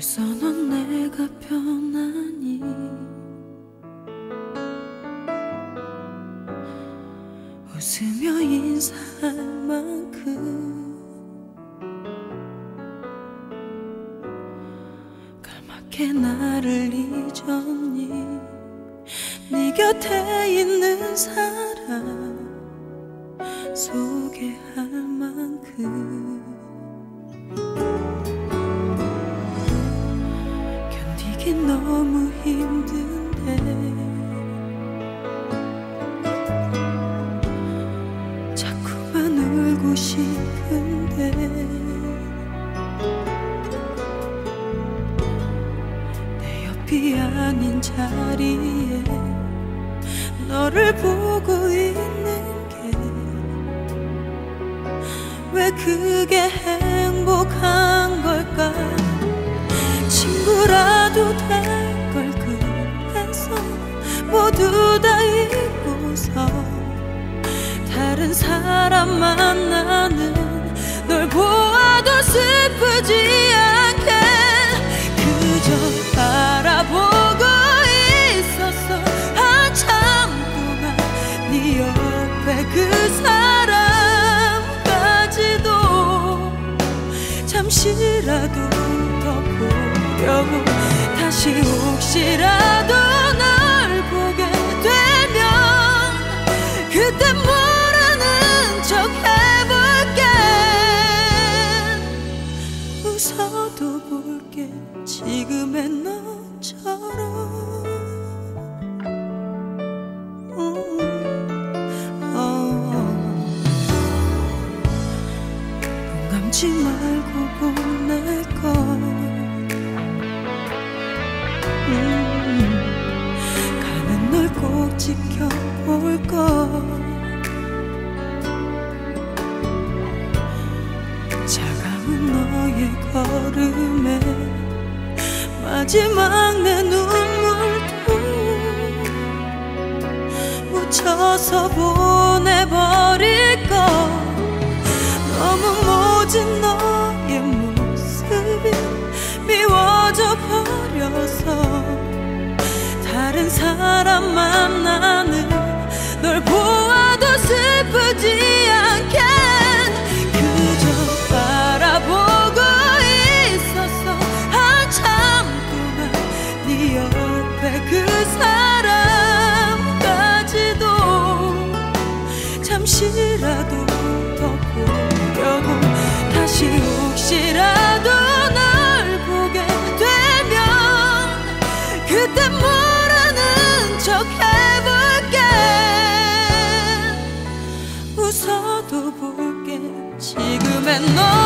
벌써 넌 내가 변하니. 웃으며 인사할 만큼 까맣게 나를 잊었니. 네 곁에 있는 사람 소개할 만큼 내 옆이 아닌 자리에 너를 보고 있는 게 왜 그게 행복한 걸까? 친구라도 될 걸 그래서 모두 다 잊고서 다른 사람 만나는 잠시라도 더 보려고 다시 혹시라도 널 보게 되면 그때 모르는 척 해볼게. 웃어도 볼게. 지금의 너처럼 눈 감지 말고 보낼 걸. 음, 가는 널 꼭 지켜볼 걸. 차가운 너의 걸음에 마지막 내 눈물도 묻혀서 보내버릴 걸. 너무 사람 만나는 널 보아도 슬프 너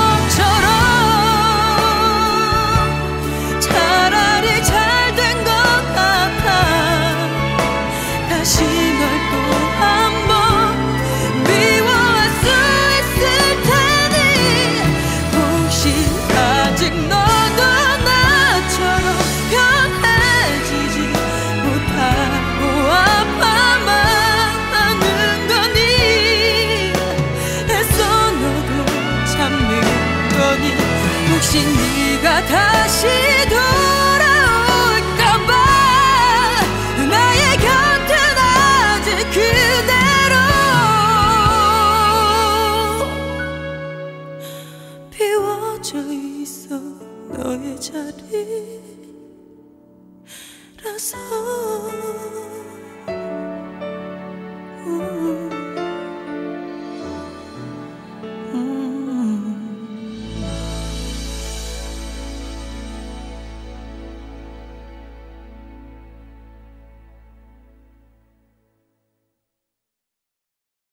혹시 네가 다시 돌아올까봐 나의 곁은 아직 그대로. 비워져 있어 너의 자리라서